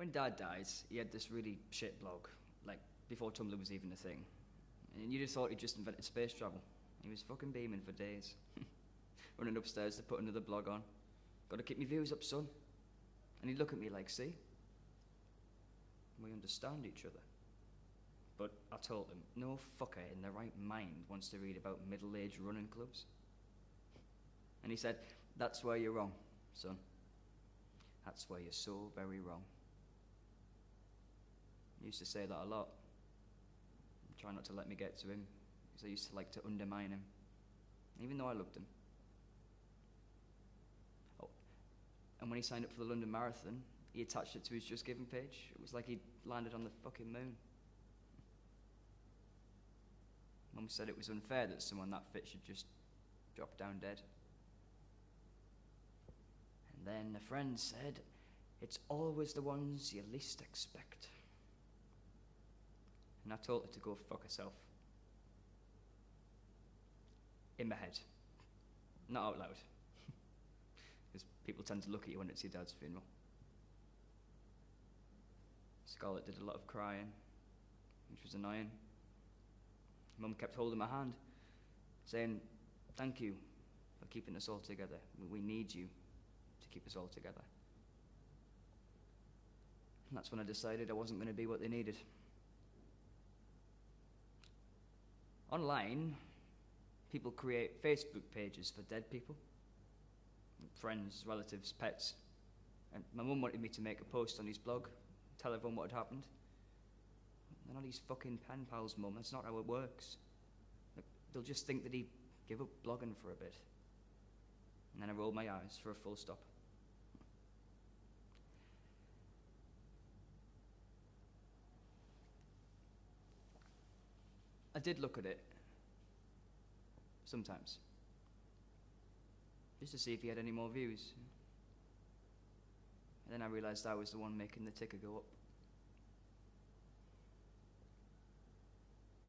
When Dad died, he had this really shit blog, like before Tumblr was even a thing. And you'd have thought he'd just invented space travel. He was fucking beaming for days. Running upstairs to put another blog on. Gotta keep my views up, son. And he'd look at me like, see? We understand each other. But I told him, no fucker in their right mind wants to read about middle aged running clubs. And he said, That's where you're wrong, son. That's where you're so very wrong. He used to say that a lot. Try not to let me get to him, because I used to like to undermine him, even though I loved him. Oh, and when he signed up for the London Marathon, he attached it to his Just Giving page. It was like he'd landed on the fucking moon. Mum said it was unfair that someone that fit should just drop down dead. And then a friend said, It's always the ones you least expect. And I told her to go fuck herself. In my head. Not out loud. Because people tend to look at you when it's your dad's funeral. Scarlett did a lot of crying, which was annoying. Mum kept holding my hand, saying, Thank you for keeping us all together. We need you to keep us all together. And that's when I decided I wasn't going to be what they needed. Online, people create Facebook pages for dead people friends, relatives, pets. And my mum wanted me to make a post on his blog, tell everyone what had happened. They're not his fucking pen pals, mum. That's not how it works. They'll just think that he gave up blogging for a bit. And then I rolled my eyes for a full stop. I did look at it sometimes, just to see if he had any more views. And then I realized I was the one making the ticker go up.